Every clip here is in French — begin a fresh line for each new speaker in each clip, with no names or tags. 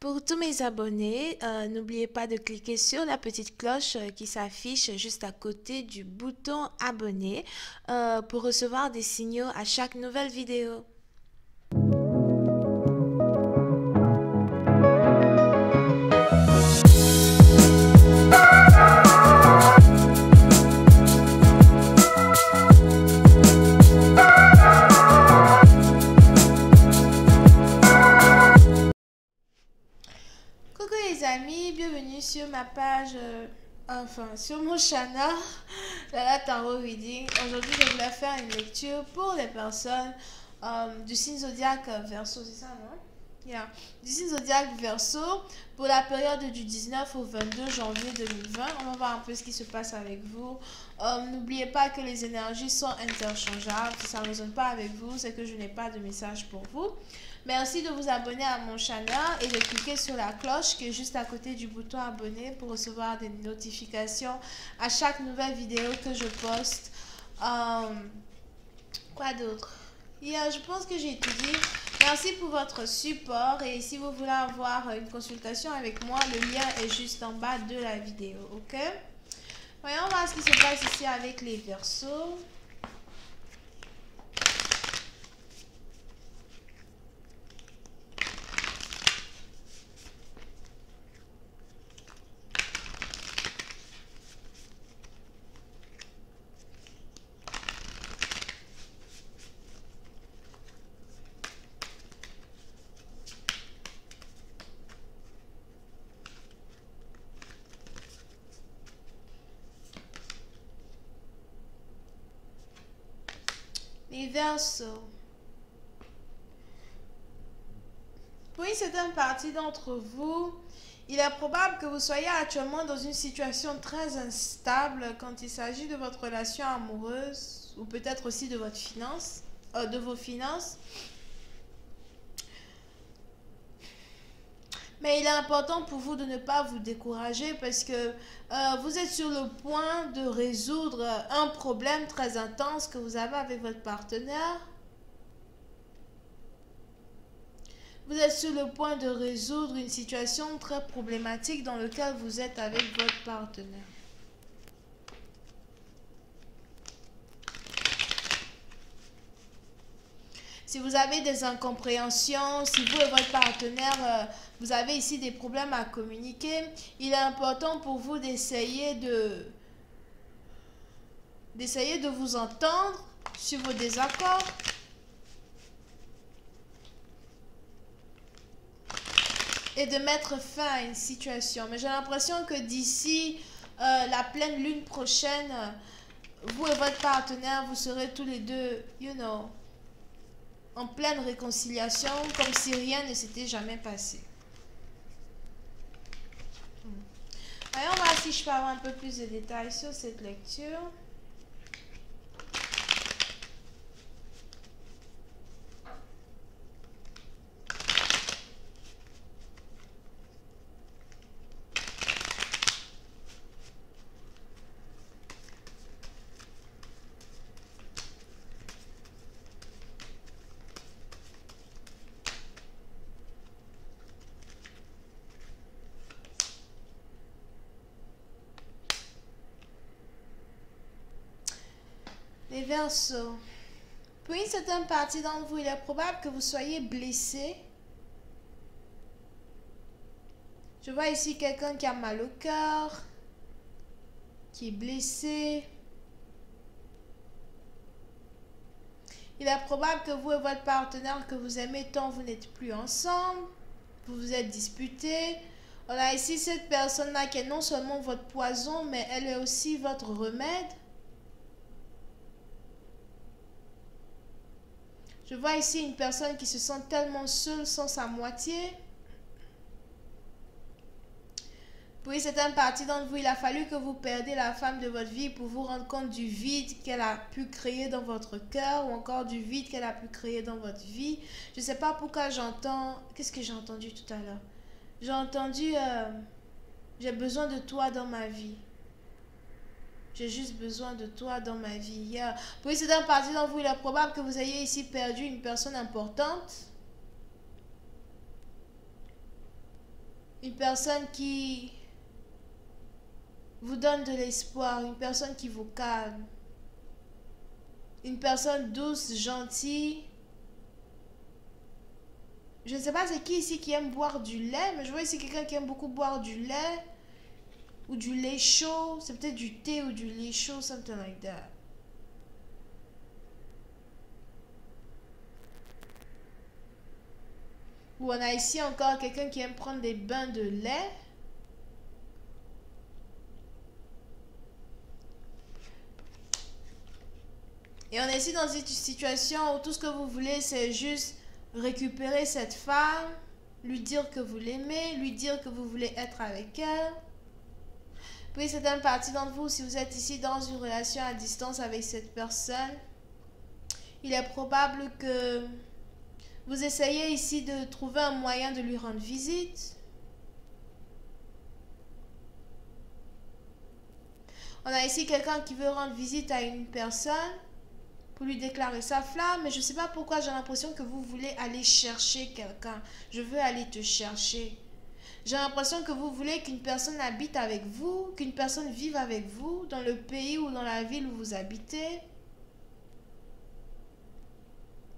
Pour tous mes abonnés, euh, n'oubliez pas de cliquer sur la petite cloche euh, qui s'affiche juste à côté du bouton abonner euh, pour recevoir des signaux à chaque nouvelle vidéo. Page, euh, enfin sur mon channel, la Tarot Reading. Aujourd'hui, je voulais faire une lecture pour les personnes euh, du signe zodiaque Verseau, c'est ça, non? Du signe zodiaque Verseau pour la période du 19 au 22 janvier 2020. On va voir un peu ce qui se passe avec vous. Euh, N'oubliez pas que les énergies sont interchangeables. Si ça ne résonne pas avec vous, c'est que je n'ai pas de message pour vous. Merci de vous abonner à mon channel et de cliquer sur la cloche qui est juste à côté du bouton abonner pour recevoir des notifications à chaque nouvelle vidéo que je poste. Euh, quoi d'autre? Yeah, je pense que j'ai tout dit. Merci pour votre support et si vous voulez avoir une consultation avec moi, le lien est juste en bas de la vidéo, ok? Voyons voir ce qui se passe ici avec les versos. Pour une certaine partie d'entre vous, il est probable que vous soyez actuellement dans une situation très instable quand il s'agit de votre relation amoureuse ou peut-être aussi de votre finance, euh, de vos finances. Mais il est important pour vous de ne pas vous décourager parce que euh, vous êtes sur le point de résoudre un problème très intense que vous avez avec votre partenaire. Vous êtes sur le point de résoudre une situation très problématique dans laquelle vous êtes avec votre partenaire. Si vous avez des incompréhensions, si vous et votre partenaire, euh, vous avez ici des problèmes à communiquer, il est important pour vous d'essayer de d'essayer de vous entendre sur vos désaccords. Et de mettre fin à une situation. Mais j'ai l'impression que d'ici euh, la pleine lune prochaine, vous et votre partenaire, vous serez tous les deux, you know, en pleine réconciliation, comme si rien ne s'était jamais passé. Voyons voir si je avoir un peu plus de détails sur cette lecture. Les versos. Pour une certaine d'entre vous, il est probable que vous soyez blessé. Je vois ici quelqu'un qui a mal au cœur, qui est blessé. Il est probable que vous et votre partenaire que vous aimez tant, vous n'êtes plus ensemble. Vous vous êtes disputés. On a ici cette personne-là qui est non seulement votre poison, mais elle est aussi votre remède. Je vois ici une personne qui se sent tellement seule sans sa moitié. Pour une certaine partie d'entre vous, il a fallu que vous perdiez la femme de votre vie pour vous rendre compte du vide qu'elle a pu créer dans votre cœur ou encore du vide qu'elle a pu créer dans votre vie. Je ne sais pas pourquoi j'entends... Qu'est-ce que j'ai entendu tout à l'heure? J'ai entendu... Euh, j'ai besoin de toi dans ma vie. J'ai juste besoin de toi dans ma vie. Yeah. Pour une certaine partie d'entre vous, il est probable que vous ayez ici perdu une personne importante. Une personne qui vous donne de l'espoir, une personne qui vous calme. Une personne douce, gentille. Je ne sais pas c'est qui ici qui aime boire du lait, mais je vois ici quelqu'un qui aime beaucoup boire du lait ou du lait chaud. C'est peut-être du thé ou du lait chaud, something like that. Ou on a ici encore quelqu'un qui aime prendre des bains de lait. Et on est ici dans une situation où tout ce que vous voulez, c'est juste récupérer cette femme, lui dire que vous l'aimez, lui dire que vous voulez être avec elle. Puis c'est une partie d'entre vous, si vous êtes ici dans une relation à distance avec cette personne, il est probable que vous essayez ici de trouver un moyen de lui rendre visite. On a ici quelqu'un qui veut rendre visite à une personne lui déclarer sa flamme, mais je ne sais pas pourquoi j'ai l'impression que vous voulez aller chercher quelqu'un. Je veux aller te chercher. J'ai l'impression que vous voulez qu'une personne habite avec vous, qu'une personne vive avec vous dans le pays ou dans la ville où vous habitez.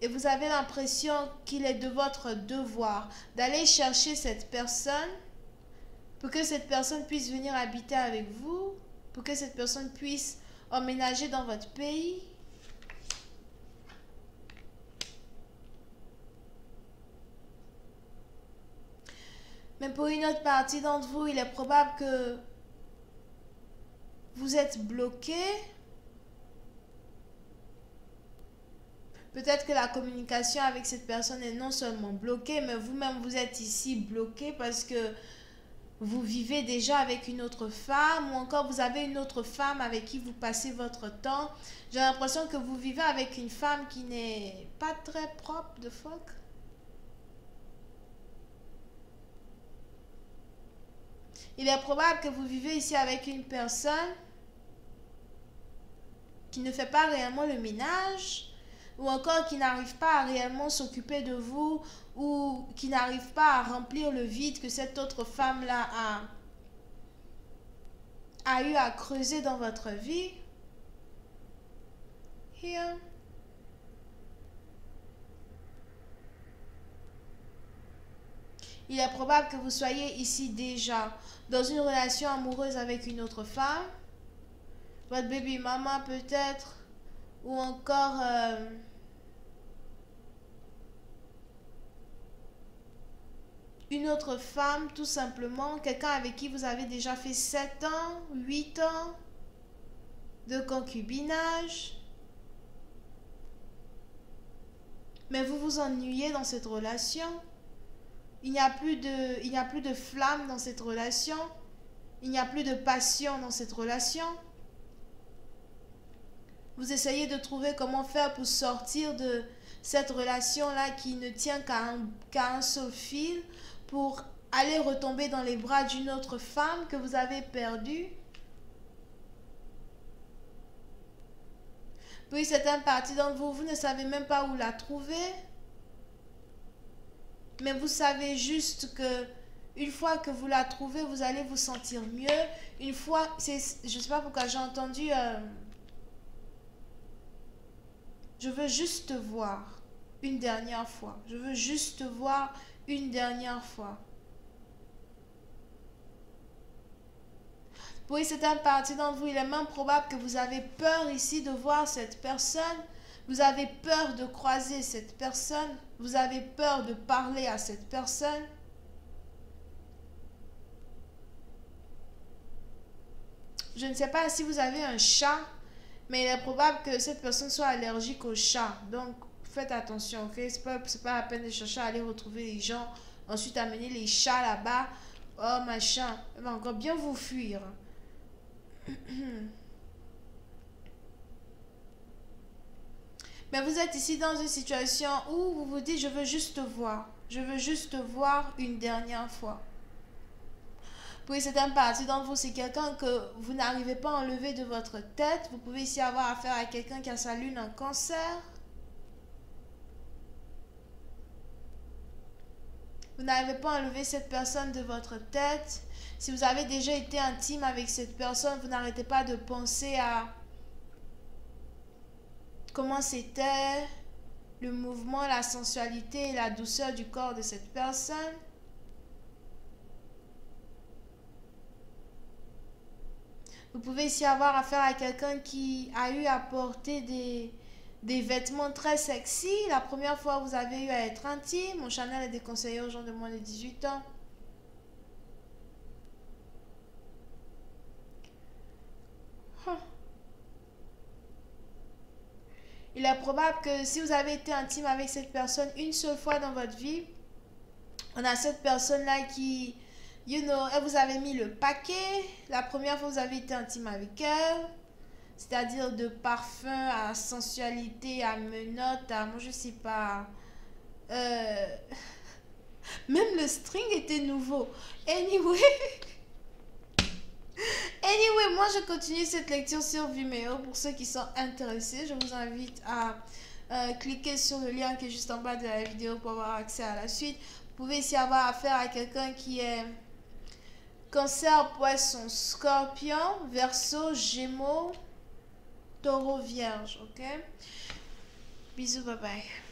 Et vous avez l'impression qu'il est de votre devoir d'aller chercher cette personne pour que cette personne puisse venir habiter avec vous, pour que cette personne puisse emménager dans votre pays. Mais pour une autre partie d'entre vous, il est probable que vous êtes bloqué. Peut-être que la communication avec cette personne est non seulement bloquée, mais vous-même vous êtes ici bloqué parce que vous vivez déjà avec une autre femme ou encore vous avez une autre femme avec qui vous passez votre temps. J'ai l'impression que vous vivez avec une femme qui n'est pas très propre de fuck. Il est probable que vous vivez ici avec une personne qui ne fait pas réellement le ménage ou encore qui n'arrive pas à réellement s'occuper de vous ou qui n'arrive pas à remplir le vide que cette autre femme-là a, a eu à creuser dans votre vie. Here. Il est probable que vous soyez ici déjà dans une relation amoureuse avec une autre femme, votre baby mama peut-être, ou encore euh, une autre femme tout simplement, quelqu'un avec qui vous avez déjà fait 7 ans, 8 ans de concubinage. Mais vous vous ennuyez dans cette relation. Il n'y a plus de, flamme dans cette relation. Il n'y a plus de passion dans cette relation. Vous essayez de trouver comment faire pour sortir de cette relation-là qui ne tient qu'à un, un seul fil pour aller retomber dans les bras d'une autre femme que vous avez perdue. Puis certaines parties d'entre vous, vous ne savez même pas où la trouver. Mais vous savez juste que une fois que vous la trouvez, vous allez vous sentir mieux. Une fois, c'est, je sais pas pourquoi j'ai entendu, euh, je veux juste te voir une dernière fois. Je veux juste te voir une dernière fois. Pour certaines parties d'entre vous, il est même probable que vous avez peur ici de voir cette personne. Vous avez peur de croiser cette personne? Vous avez peur de parler à cette personne? Je ne sais pas si vous avez un chat, mais il est probable que cette personne soit allergique au chat. Donc, faites attention, ok? C'est pas, pas la peine de chercher à aller retrouver les gens, ensuite amener les chats là-bas. Oh, machin. Elle va encore bien vous fuir. Mais vous êtes ici dans une situation où vous vous dites, je veux juste voir. Je veux juste voir une dernière fois. Pour certaines parties d'entre vous, c'est quelqu'un que vous n'arrivez pas à enlever de votre tête. Vous pouvez ici avoir affaire à quelqu'un qui a sa lune en cancer. vous n'arrivez pas à enlever cette personne de votre tête. Si vous avez déjà été intime avec cette personne, vous n'arrêtez pas de penser à comment c'était le mouvement, la sensualité et la douceur du corps de cette personne. Vous pouvez ici avoir affaire à quelqu'un qui a eu à porter des, vêtements très sexy. La première fois, vous avez eu à être intime. Mon Chanel est déconseillé aux gens de moins de 18 ans. Il est probable que si vous avez été intime avec cette personne une seule fois dans votre vie, on a cette personne-là qui, you know, elle vous avait mis le paquet. La première fois, vous avez été intime avec elle. C'est-à-dire de parfum à sensualité, à menottes, à, moi je sais pas. Euh, même le string était nouveau. Anyway. Anyway, moi je continue cette lecture sur Vimeo. Pour ceux qui sont intéressés, je vous invite à euh, cliquer sur le lien qui est juste en bas de la vidéo pour avoir accès à la suite. Vous pouvez ici avoir affaire à quelqu'un qui est cancer, poisson, scorpion, verso, gémeaux, taureau, vierge. Ok? Bisous, bye bye.